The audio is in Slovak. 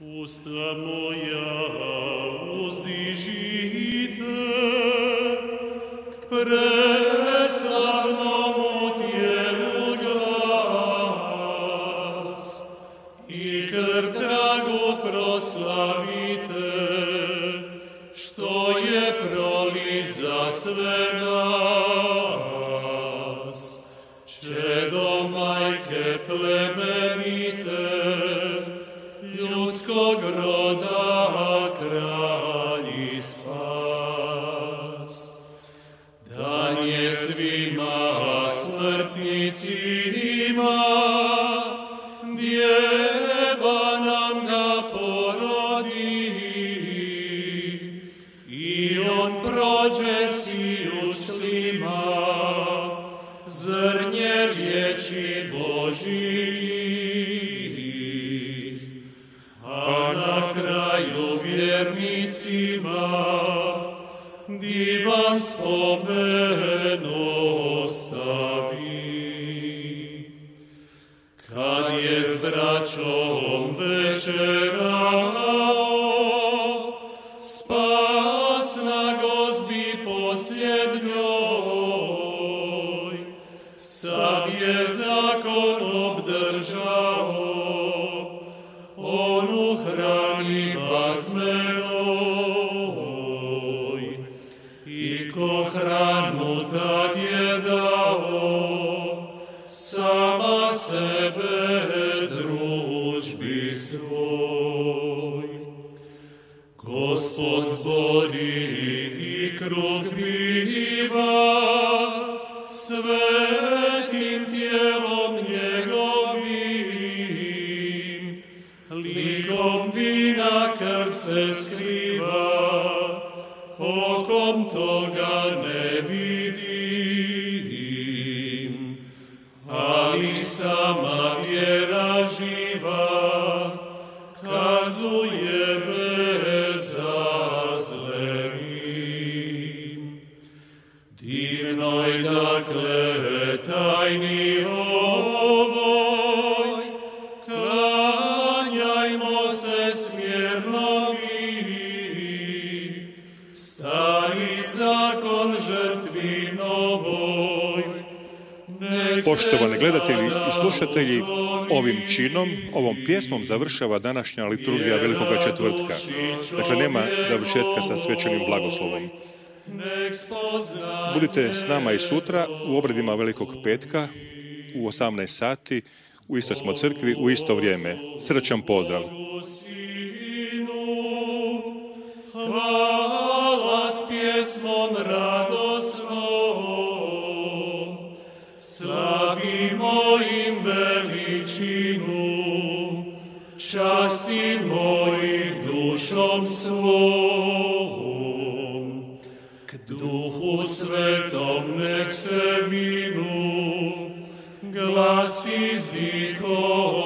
Usta moja uzdišite, preslavno motjeno glas, i krv drago proslavite, što je proli za sve nas, če majke plemenite, ljudskog roda kralji spas. Dan je svima smrtnicima, djeva nam ga porodi, i on prođe si učlima, zrnje riječi Božih, vjernicima divan spomen ostavi. Kad je s braćom večerao, spas na gozbi posljednjoj, sav je zakon onu hrani tad je dao, sama sebe družbi svoj. Gospod zbori i krug biva, svetim tijelom njegovim, likom vina krv se skriva, okom toga ne vidim, stari zakon žrtvi novoj, Poštovani gledatelji i slušatelji, ovim činom, ovom pjesmom završava današnja liturgija Velikoga četvrtka. Dakle, nema završetka sa svečanim blagoslovom. Budite s nama i sutra u obredima Velikog petka u 18 sati. U istoj smo crkvi, u isto vrijeme. Srčan pozdrav. Slavimo im veličinu, častimo ih dušom svom. K duhu svetom nek se vinu, glas izdihom